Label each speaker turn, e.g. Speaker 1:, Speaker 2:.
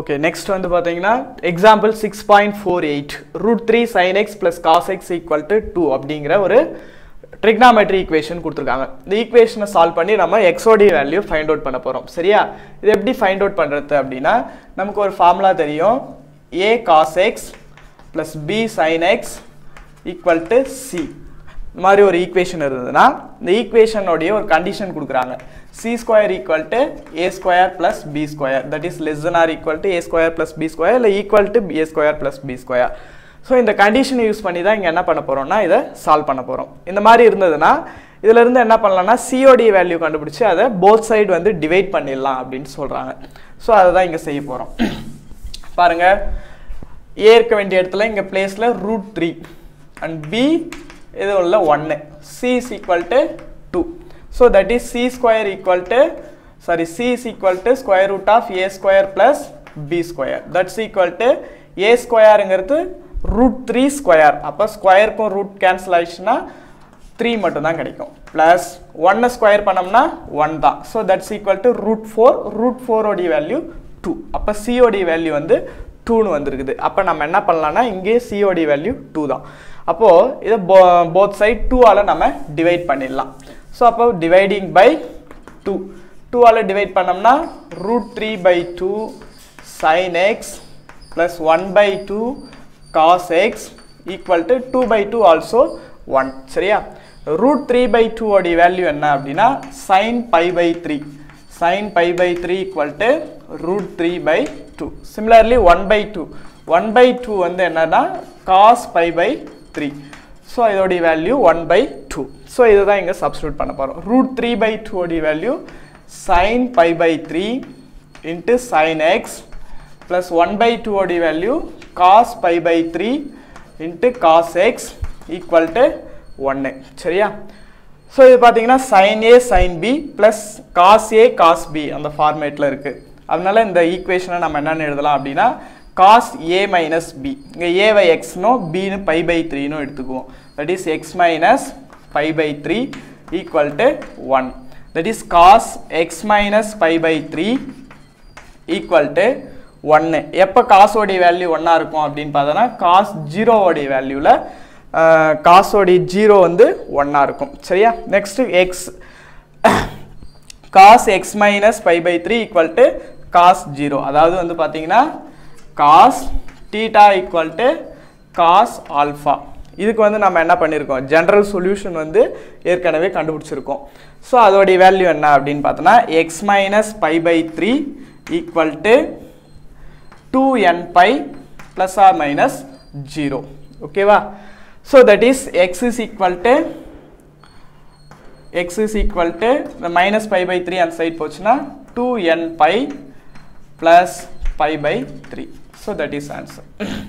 Speaker 1: Okay next வந்து பார்த்தீங்கன்னா example six point four eight root three sine x plus cos x equal to two அப்படிங்கிற ஒரு trigonometry equation கொடுத்துருக்காங்க. இந்த ஈக்குவேஷனை சால்வ் பண்ணி நம்ம எக்ஸோடி வேல்யூ ஃபைண்ட் அவுட் பண்ண போகிறோம் சரியா? இது எப்படி ஃபைண்ட் அவுட் பண்ணுறது அப்படின்னா நமக்கு ஒரு ஃபார்முலா தெரியும். A cos x plus b sine x equal to c இந்த மாதிரி ஒரு ஈக்குவேஷன் இருந்ததுன்னா இந்த ஈக்குவேஷனுடைய ஒரு கண்டிஷன் கொடுக்குறாங்க. C square equal to a square plus b square that is less than or equal to a square plus b square இல்லை equal to a square plus b square so இந்த கண்டிஷனை use பண்ணி தான் இங்கே என்ன பண்ண போகிறோம்னா இதை சால்வ் பண்ண போகிறோம் இந்த மாதிரி இருந்ததுன்னா இதிலிருந்து என்ன பண்ணலாம்னா சிஓடி வேல்யூ கண்டுபிடிச்சி அதை போத் சைடு வந்து டிவைட் பண்ணிடலாம் அப்படின்னு சொல்கிறாங்க ஸோ அதை தான் இங்கே செய்ய போகிறோம் பாருங்கள் ஏ இருக்க வேண்டிய இடத்துல இங்கே பிளேஸில் ரூட் த்ரீ அண்ட் பி இது உள்ள ஒன்று c is equal to two so that is c square equal to sorry c is equal to square root of a square plus b square that's equal to a ஸ்கொயருங்கிறது root three square அப்போ ஸ்கொயருக்கும் root cancel ஆயிடுச்சுன்னா three மட்டும்தான் கிடைக்கும். Plus ஒன்னை square பண்ணோம்னா one தான். So that's equal to root four root ஃபோரோடைய value two அப்போ COD value வந்து டூன்னு வந்திருக்குது. அப்போ நம்ம என்ன பண்ணலாம்னா இங்கே சிஓடி வேல்யூ டூ தான். அப்போது இதை போ போத் சைட் டூவால் நம்ம டிவைட் பண்ணிடலாம். ஸோ அப்போ டிவைடிங் பை டூ டூவால் டிவைட் பண்ணோம்னா root three by two sine x plus one by two cos x equal to two by two also one சரியா? ரூட் த்ரீ பை டூவோடைய வேல்யூ என்ன அப்படின்னா sine pi by three sine pi by three equal to root three by two similarly one by two one by two வந்து என்னன்னா cos pi by three so இதோடைய value one by two so இதை தான் இங்கே substitute பண்ண போகிறோம் root three by two ஓடைய value sine pi by three into sine x plus one by two ஓடைய value cos pi by three into cos x equal to ஒன்று சரியா? So இது பார்த்தீங்கன்னா sine a sine b plus cos a cos b அந்த ஃபார்மேட்டில் இருக்குது அதனால இந்த ஈக்குவேஷனை நம்ம என்னென்னு எழுதலாம் அப்படின்னா காஸ் ஏ மைனஸ் பி இங்கே ஏவை எக்ஸ்னோ பின்னு பை பை த்ரீனும் எடுத்துக்குவோம். That is x minus pi by three equal to one is is cos x minus pi by three equal to ஒன்று எப்போ காசோடைய வேல்யூ ஒன்றா இருக்கும் அப்படின்னு பார்த்தோன்னா ஓடி ஜீரோவோடைய வேல்யூவில் ஓடி ஜீரோ வந்து 1 இருக்கும். சரியா? Next x cos x minus pi by three equal to cos zero அதாவது வந்து பார்த்தீங்கன்னா cos theta equal to cos alpha இதுக்கு வந்து நம்ம என்ன பண்ணியிருக்கோம் ஜென்ரல் சொல்யூஷன் வந்து ஏற்கனவே கண்டுபிடிச்சிருக்கோம். ஸோ அதோடைய வேல்யூ என்ன அப்படின்னு பார்த்தோன்னா x minus pi by three equal to two n pi plus or minus zero ஓகேவா so that is x is equal to x is equal to minus minus pi by 3 அந்த side போச்சுன்னா 2n pi plus pi by 3 so that is answer